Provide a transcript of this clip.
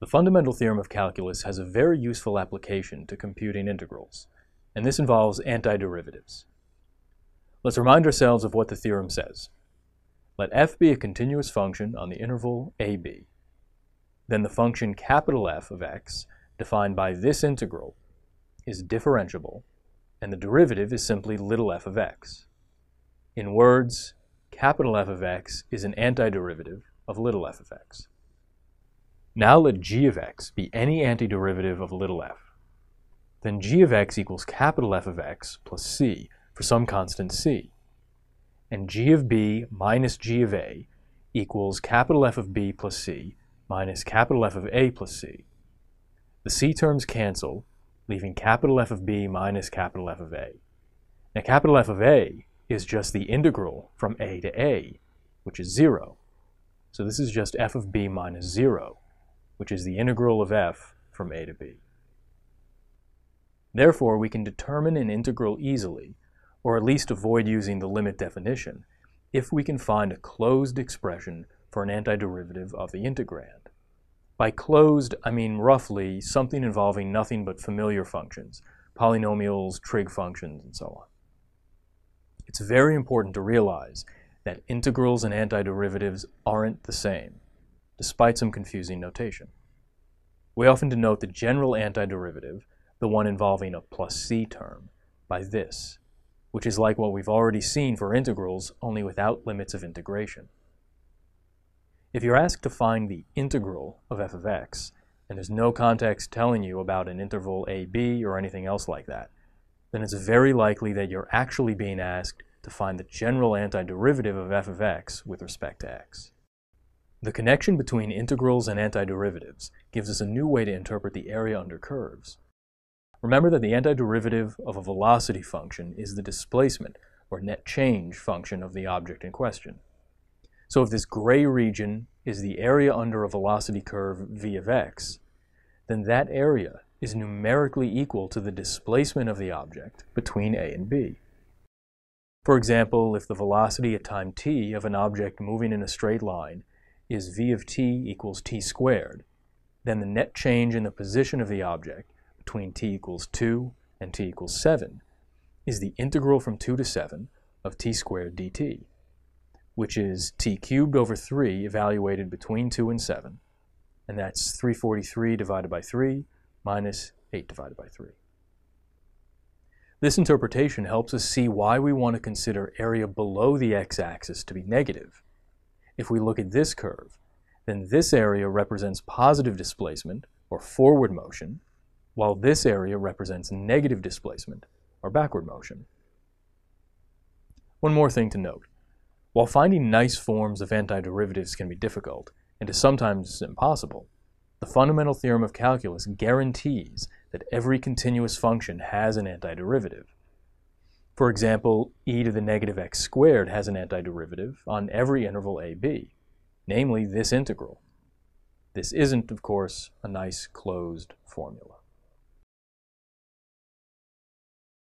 The fundamental theorem of calculus has a very useful application to computing integrals, and this involves antiderivatives. Let's remind ourselves of what the theorem says. Let f be a continuous function on the interval ab. Then the function capital F of x, defined by this integral, is differentiable, and the derivative is simply little f of x. In words, capital F of x is an antiderivative of little f of x. Now let g of x be any antiderivative of little f. Then g of x equals capital F of x plus c for some constant c. And g of b minus g of a equals capital F of b plus c minus capital F of a plus c. The c terms cancel, leaving capital F of b minus capital F of a. Now capital F of a is just the integral from a to a, which is 0. So this is just f of b minus 0, which is the integral of f from a to b. Therefore, we can determine an integral easily, or at least avoid using the limit definition, if we can find a closed expression for an antiderivative of the integrand. By closed, I mean roughly something involving nothing but familiar functions, polynomials, trig functions, and so on. It's very important to realize that integrals and antiderivatives aren't the same, despite some confusing notation. We often denote the general antiderivative, the one involving a plus c term, by this, which is like what we've already seen for integrals, only without limits of integration. If you're asked to find the integral of f of x, and there's no context telling you about an interval a, b, or anything else like that, then it's very likely that you're actually being asked to find the general antiderivative of f of x with respect to x. The connection between integrals and antiderivatives gives us a new way to interpret the area under curves. Remember that the antiderivative of a velocity function is the displacement, or net change, function of the object in question. So if this gray region is the area under a velocity curve v of x, then that area is numerically equal to the displacement of the object between a and b. For example, if the velocity at time t of an object moving in a straight line is v of t equals t squared, then the net change in the position of the object between t equals 2 and t equals 7 is the integral from 2 to 7 of t squared dt, which is t cubed over 3 evaluated between 2 and 7, and that's 343 divided by 3 minus 8 divided by 3. This interpretation helps us see why we want to consider area below the x-axis to be negative. If we look at this curve, then this area represents positive displacement, or forward motion, while this area represents negative displacement, or backward motion. One more thing to note. While finding nice forms of antiderivatives can be difficult, and is sometimes impossible, the fundamental theorem of calculus guarantees that every continuous function has an antiderivative. For example, e to the negative x squared has an antiderivative on every interval ab, namely this integral. This isn't, of course, a nice closed formula.